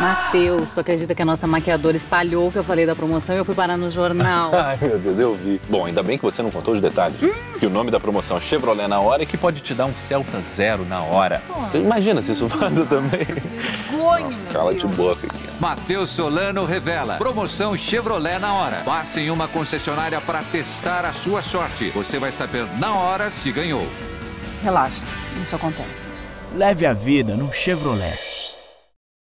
Matheus, tu acredita que a nossa maquiadora espalhou o que eu falei da promoção e eu fui parar no jornal? Ai, meu Deus, eu vi. Bom, ainda bem que você não contou os detalhes. Hum? Que o nome da promoção é Chevrolet na hora e que pode te dar um Celta Zero na hora. Então imagina se isso vaza também. Vergonha, meu Cala de boca aqui. Matheus Solano revela. Promoção Chevrolet na hora. Passe em uma concessionária para testar a sua sorte. Você vai saber na hora se ganhou. Relaxa, isso acontece. Leve a vida no Chevrolet.